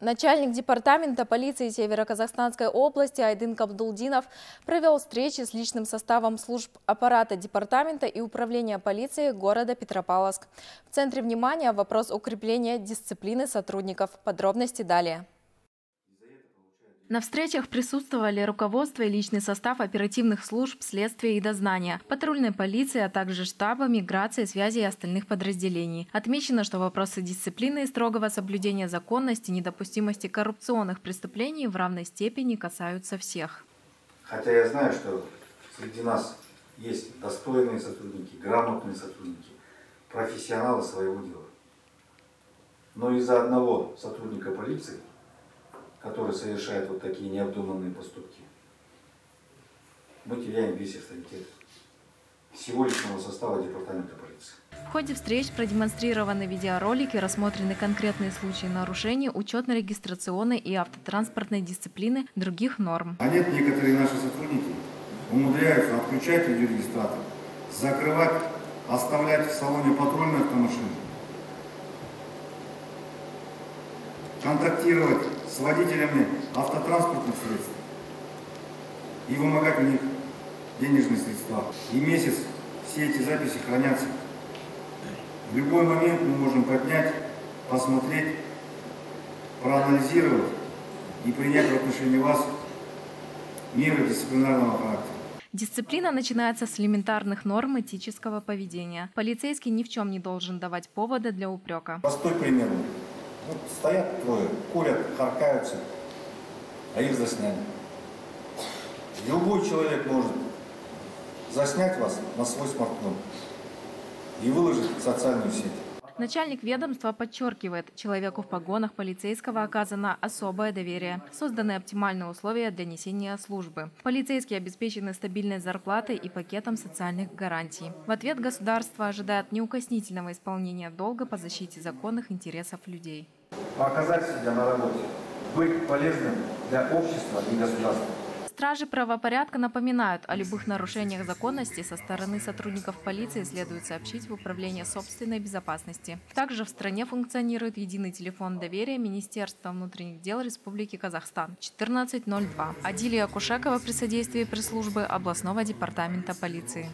Начальник департамента полиции Северо-Казахстанской области Айдын Кабдулдинов провел встречи с личным составом служб аппарата департамента и управления полиции города Петропавловск. В центре внимания вопрос укрепления дисциплины сотрудников. Подробности далее. На встречах присутствовали руководство и личный состав оперативных служб, следствия и дознания, патрульной полиции, а также штаба, миграции, связи и остальных подразделений. Отмечено, что вопросы дисциплины и строгого соблюдения законности, недопустимости коррупционных преступлений в равной степени касаются всех. Хотя я знаю, что среди нас есть достойные сотрудники, грамотные сотрудники, профессионалы своего дела. Но из-за одного сотрудника полиции который совершает вот такие необдуманные поступки, мы теряем весь авторитет всего личного состава департамента полиции. В ходе встреч продемонстрированы видеоролики, рассмотрены конкретные случаи нарушений учетно-регистрационной и автотранспортной дисциплины других норм. А нет, некоторые наши сотрудники умудряются отключать видеорегистратор, закрывать, оставлять в салоне патрульной автомашины, контактировать с водителями автотранспортных средств и вымогать у них денежные средства. И месяц все эти записи хранятся. В любой момент мы можем поднять, посмотреть, проанализировать и принять в отношении вас меры дисциплинарного характера. Дисциплина начинается с элементарных норм этического поведения. Полицейский ни в чем не должен давать повода для упрека. Простой пример. Вот стоят трое, курят, харкаются, а их засняли. Любой человек может заснять вас на свой смартфон и выложить в социальную сеть. Начальник ведомства подчеркивает, человеку в погонах полицейского оказано особое доверие. Созданы оптимальные условия для несения службы. Полицейские обеспечены стабильной зарплатой и пакетом социальных гарантий. В ответ государство ожидает неукоснительного исполнения долга по защите законных интересов людей. Показать себя на работе, быть полезным для общества и государства. Стражи правопорядка напоминают, о любых нарушениях законности со стороны сотрудников полиции следует сообщить в Управление собственной безопасности. Также в стране функционирует единый телефон доверия Министерства внутренних дел Республики Казахстан 1402. Адилия Кушакова при содействии пресс-службы областного департамента полиции.